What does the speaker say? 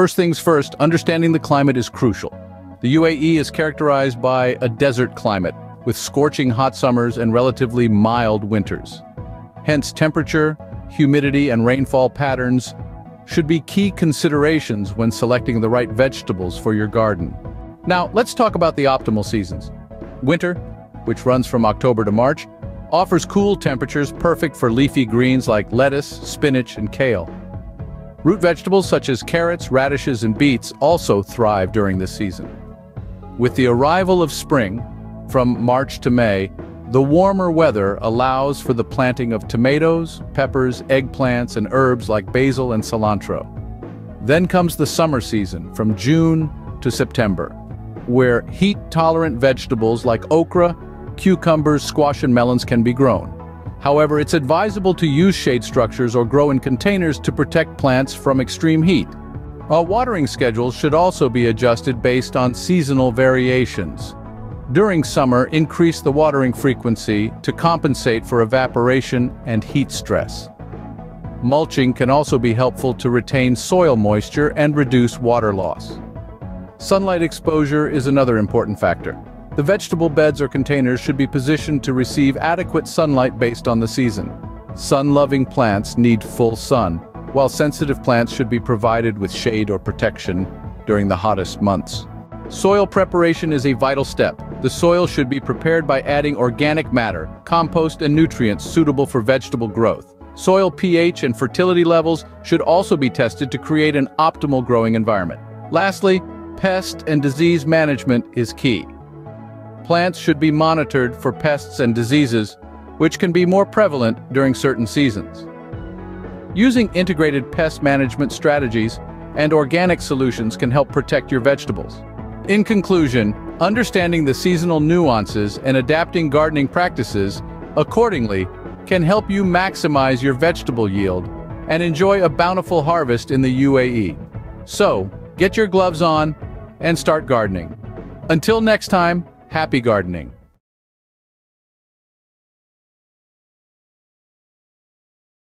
First things first, understanding the climate is crucial. The UAE is characterized by a desert climate, with scorching hot summers and relatively mild winters. Hence, temperature, humidity, and rainfall patterns should be key considerations when selecting the right vegetables for your garden. Now, let's talk about the optimal seasons. Winter, which runs from October to March, offers cool temperatures perfect for leafy greens like lettuce, spinach, and kale. Root vegetables such as carrots, radishes, and beets also thrive during this season. With the arrival of spring, from March to May, the warmer weather allows for the planting of tomatoes, peppers, eggplants, and herbs like basil and cilantro. Then comes the summer season, from June to September, where heat-tolerant vegetables like okra, cucumbers, squash, and melons can be grown. However, it's advisable to use shade structures or grow in containers to protect plants from extreme heat. A watering schedule should also be adjusted based on seasonal variations. During summer, increase the watering frequency to compensate for evaporation and heat stress. Mulching can also be helpful to retain soil moisture and reduce water loss. Sunlight exposure is another important factor. The vegetable beds or containers should be positioned to receive adequate sunlight based on the season. Sun-loving plants need full sun, while sensitive plants should be provided with shade or protection during the hottest months. Soil preparation is a vital step. The soil should be prepared by adding organic matter, compost and nutrients suitable for vegetable growth. Soil pH and fertility levels should also be tested to create an optimal growing environment. Lastly, pest and disease management is key. Plants should be monitored for pests and diseases, which can be more prevalent during certain seasons. Using integrated pest management strategies and organic solutions can help protect your vegetables. In conclusion, understanding the seasonal nuances and adapting gardening practices accordingly can help you maximize your vegetable yield and enjoy a bountiful harvest in the UAE. So, get your gloves on and start gardening. Until next time, happy gardening.